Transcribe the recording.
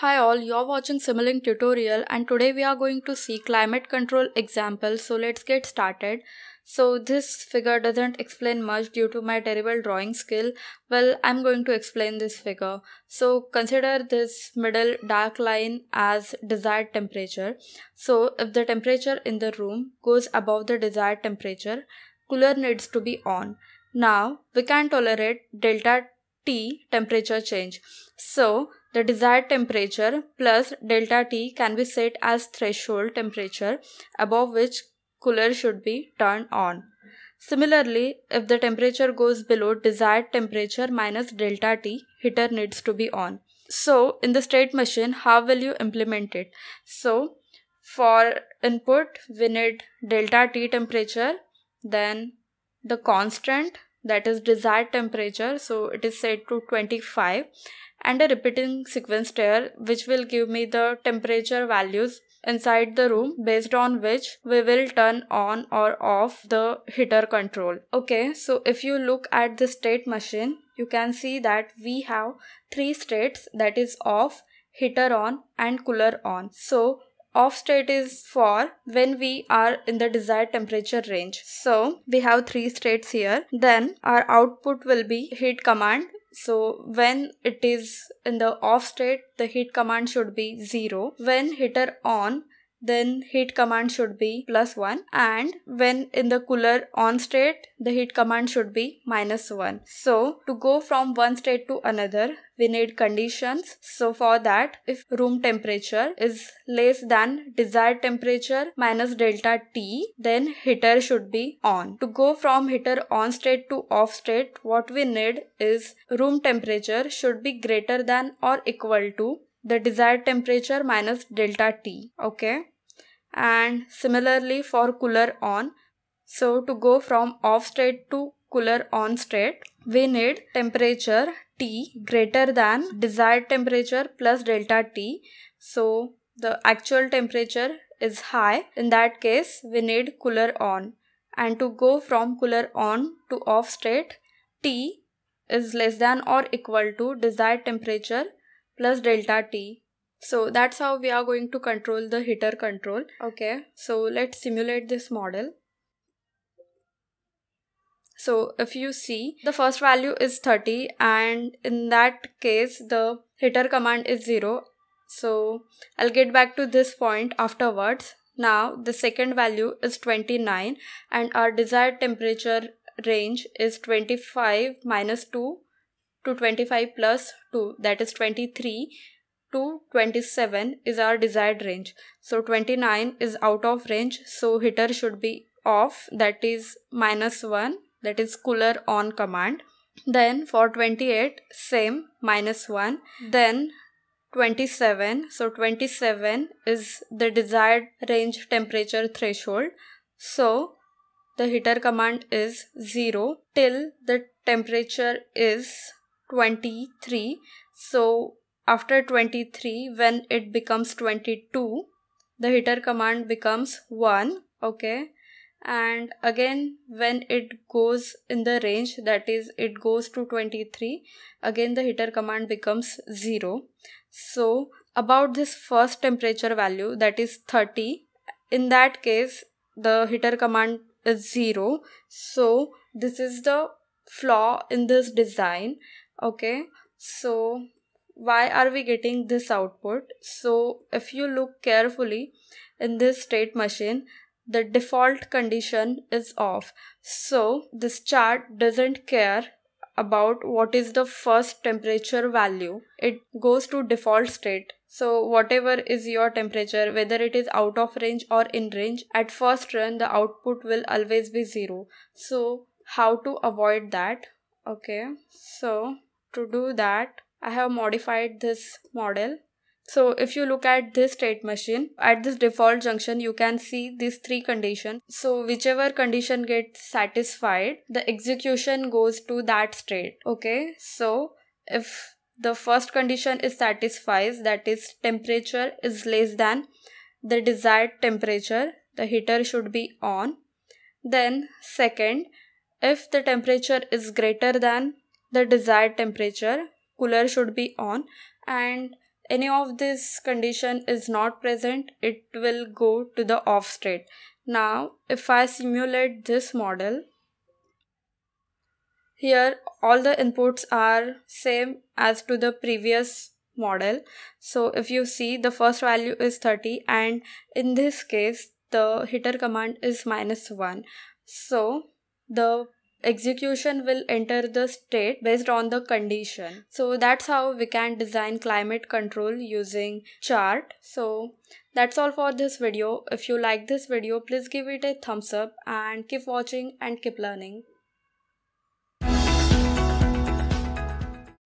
Hi all, you're watching Simulink tutorial and today we are going to see climate control example. So let's get started. So this figure doesn't explain much due to my terrible drawing skill. Well, I'm going to explain this figure. So consider this middle dark line as desired temperature. So if the temperature in the room goes above the desired temperature, cooler needs to be on. Now we can tolerate delta T temperature change. So the desired temperature plus delta T can be set as threshold temperature above which cooler should be turned on. Similarly, if the temperature goes below desired temperature minus delta T, heater needs to be on. So in the state machine, how will you implement it? So for input, we need delta T temperature, then the constant that is desired temperature so it is set to 25 and a repeating sequence here which will give me the temperature values inside the room based on which we will turn on or off the heater control. Okay so if you look at the state machine you can see that we have three states that is off heater on and cooler on. So off state is for when we are in the desired temperature range. So we have three states here. Then our output will be heat command. So when it is in the off state, the heat command should be 0. When heater on, then heat command should be plus 1 and when in the cooler on state the heat command should be minus 1 so to go from one state to another we need conditions. So for that if room temperature is less than desired temperature minus delta t then heater should be on. To go from heater on state to off state what we need is room temperature should be greater than or equal to the desired temperature minus delta T. Okay. And similarly for cooler on. So to go from off state to cooler on state, we need temperature T greater than desired temperature plus delta T. So the actual temperature is high. In that case, we need cooler on. And to go from cooler on to off state, T is less than or equal to desired temperature plus delta t. So that's how we are going to control the heater control. Okay, so let's simulate this model. So if you see the first value is 30 and in that case the heater command is 0. So I'll get back to this point afterwards. Now the second value is 29 and our desired temperature range is 25 minus 2 to 25 plus 2 that is 23 to 27 is our desired range. So 29 is out of range so heater should be off that is minus 1 that is cooler on command. Then for 28 same minus 1 then 27 so 27 is the desired range temperature threshold so the heater command is 0 till the temperature is 23 so after 23 when it becomes 22 the heater command becomes 1 okay? And again when it goes in the range that is it goes to 23 again the heater command becomes 0 so about this first temperature value that is 30 in that case the heater command is 0 so this is the flaw in this design okay so why are we getting this output? So if you look carefully in this state machine the default condition is off. So this chart doesn't care about what is the first temperature value. It goes to default state. So whatever is your temperature whether it is out of range or in range at first run the output will always be zero. So how to avoid that? Okay so to do that I have modified this model. So if you look at this state machine, at this default junction, you can see these three conditions. So whichever condition gets satisfied, the execution goes to that state. Okay. So if the first condition is satisfies, that is temperature is less than the desired temperature, the heater should be on. Then second, if the temperature is greater than the desired temperature cooler should be on and any of this condition is not present, it will go to the off state. Now, if I simulate this model, here all the inputs are same as to the previous model. So if you see the first value is 30 and in this case the hitter command is minus 1. So the execution will enter the state based on the condition. So that's how we can design climate control using chart. So that's all for this video. If you like this video please give it a thumbs up and keep watching and keep learning